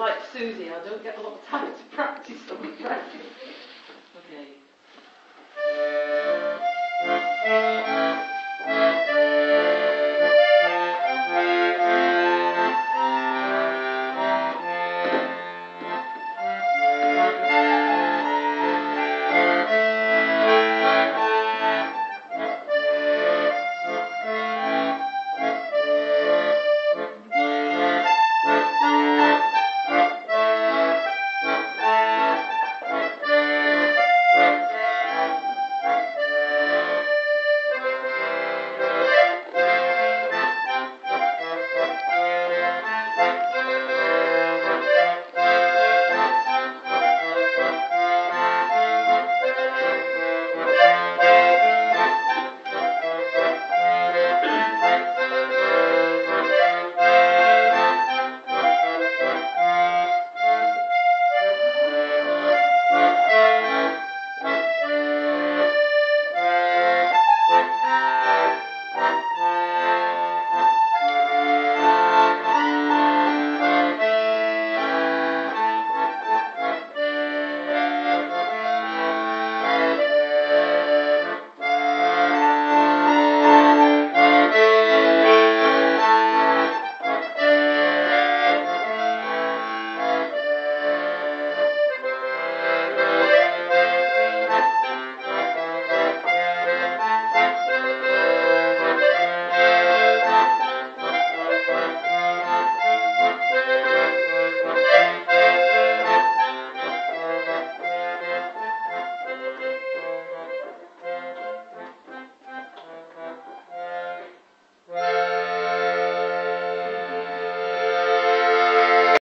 like Susie, I don't get a lot of time to practice, I'm. Okay.